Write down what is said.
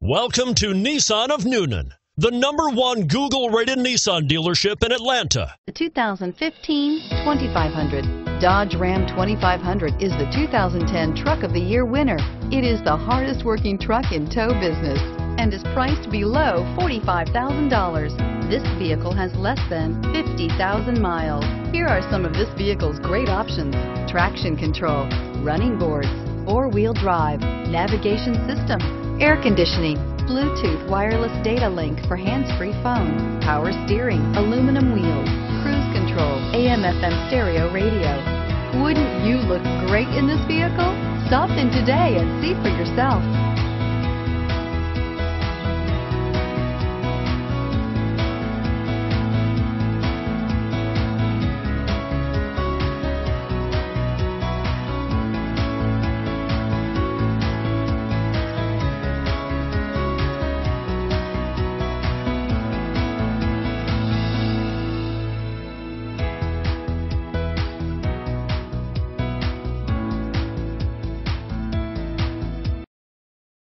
Welcome to Nissan of Newnan, the number one Google rated Nissan dealership in Atlanta. The 2015 2500. Dodge Ram 2500 is the 2010 Truck of the Year winner. It is the hardest working truck in tow business and is priced below $45,000. This vehicle has less than 50,000 miles. Here are some of this vehicle's great options. Traction control, running boards, four-wheel drive, navigation system, air conditioning, Bluetooth wireless data link for hands-free phone, power steering, aluminum wheels, cruise control, AM FM stereo radio. Wouldn't you look great in this vehicle? Stop in today and see for yourself.